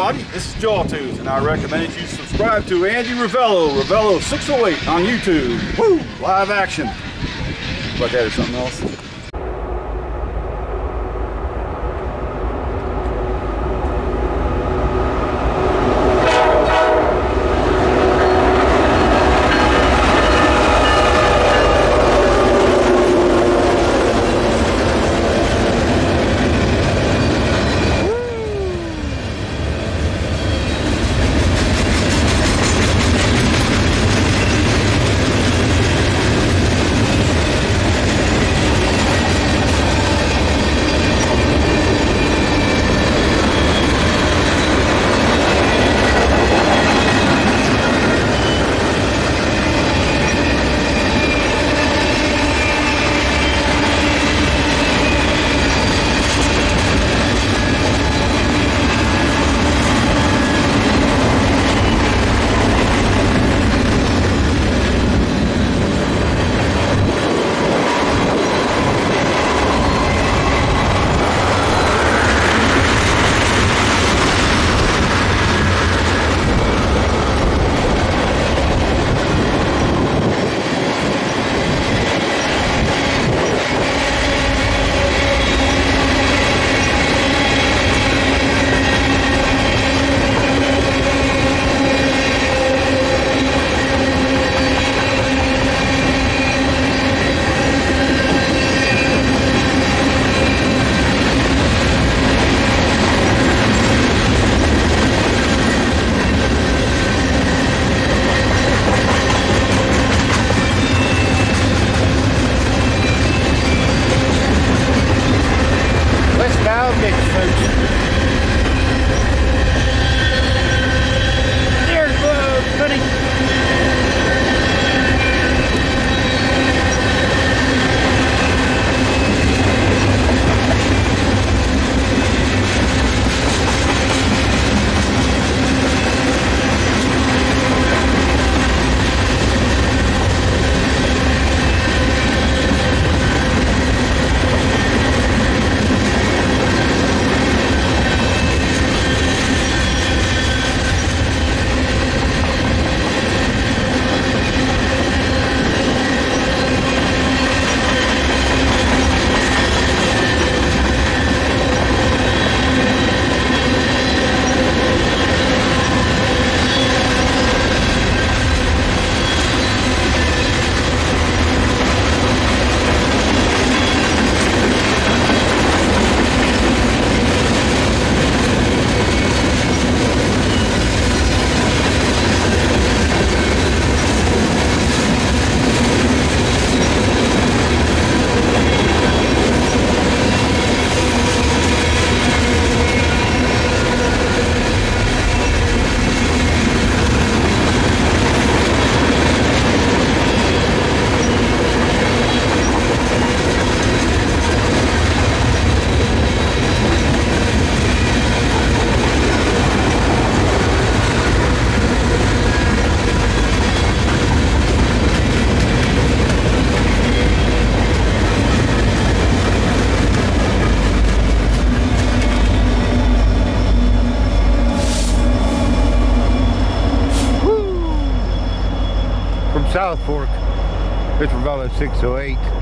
everybody. This is Jawtooth, and I recommend that you subscribe to Andy Revello, Revello 608 on YouTube. Woo! Live action. Look at it, something else. perfect, folks. South Fork. It's Revello 608.